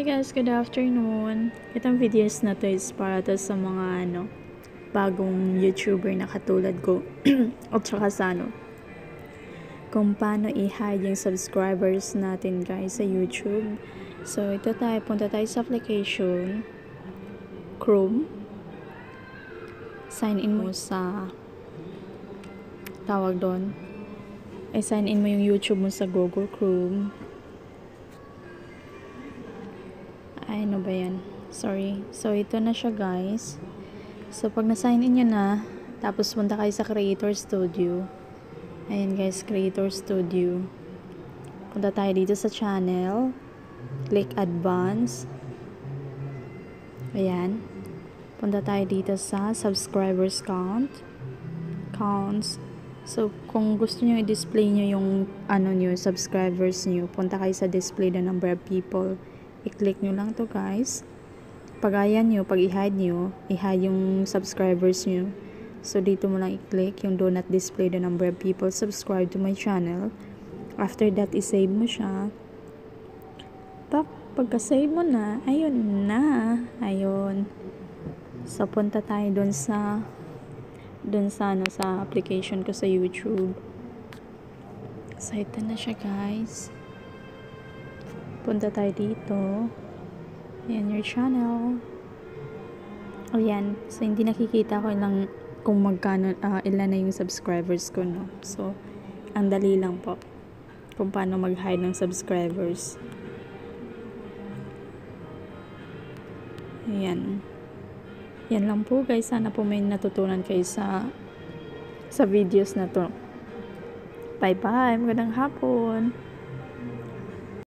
Hi guys, good afternoon. Itong videos na to is para to sa mga ano, bagong YouTuber na katulad ko. At saka sa ano, kung paano i-hide yung subscribers natin guys sa YouTube. So, ito tayo, punta tayo sa application, Chrome. Sign in mo sa, tawag doon, ay sign in mo yung YouTube mo sa Google Chrome. Ay, ano ba yan? Sorry. So, ito na siya, guys. So, pag na-sign in nyo na, tapos punta kayo sa Creator Studio. Ayan, guys, Creator Studio. Punta tayo dito sa channel. Click Advance. Ayan. Punta tayo dito sa Subscribers Count. Counts. So, kung gusto nyo i-display nyo yung ano nyo, subscribers nyo, punta kayo sa display the number of people i-click nyo lang to guys. Pag ayan nyo, pag i-hide nyo i-hide yung subscribers nyo. So dito mo lang i-click yung do not display the number of people subscribe to my channel. After that i-save mo siya. Tak pagka-save mo na ayun na. Ayun. So punta tayo dun sa dun sa ano sa application ko sa YouTube. So ito na siya guys punta tayo dito. Ayan your channel. O yan. So hindi nakikita ko ilang kung magkano uh, ilan na yung subscribers ko no? So ang dali lang po kung paano mag hide ng subscribers. Ayan. Yan lang po guys. Sana po may natutunan kayo sa sa videos na to. Bye bye magandang hapon